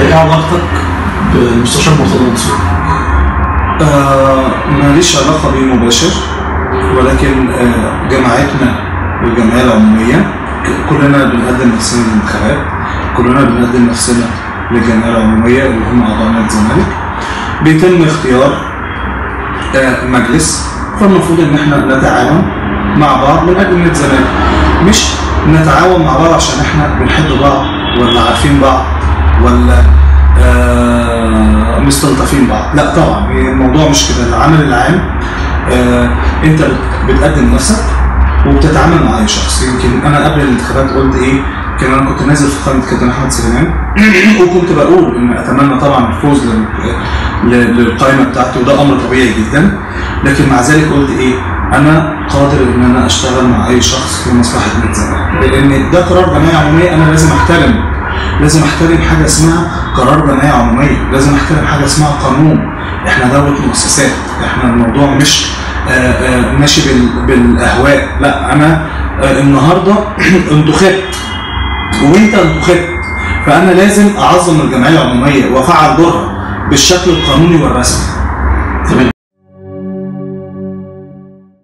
إيه علاقتك بالمستشار مرتضى منصور؟ آه ماليش علاقة بيه مباشر ولكن آه جماعتنا والجمعية العمومية كلنا بنقدم نفسنا للانتخابات كلنا بنقدم نفسنا للجمعية العمومية اللي هم أعضاء نادي الزمالك. بيتم اختيار آه مجلس فالمفروض إن إحنا نتعاون مع بعض من أجل نادي الزمالك مش نتعاون مع بعض عشان إحنا بنحب بعض ولا عارفين بعض. ولا آه مستلطفين بعض؟ لا طبعا الموضوع مش كده. العمل العام آه انت بت- بتقدم نفسك وبتتعامل مع أي شخص. يمكن أنا قبل الانتخابات قلت إيه كان أنا كنت نازل في قائمة كابتن أحمد سليمان وكنت بقول إن أتمنى طبعا الفوز للقائمة بتاعتي وده أمر طبيعي جدا. لكن مع ذلك قلت إيه أنا قادر إن أنا أشتغل مع أي شخص لمصلحة نادي الزمالك لأن ده قرار جمعيه عموميه أنا لازم احترم لازم أحترم حاجة اسمها قرار جمعيه عمومية لازم أحترم حاجة اسمها قانون. إحنا دوله مؤسسات إحنا الموضوع مش آه، آه، ماشي بال- بالأهواء. لا أنا آه، النهارده انتخبت. وأنت انتخبت. فأنا لازم أعظم الجمعية العمومية وأفعل دورها بالشكل القانوني والرسمي.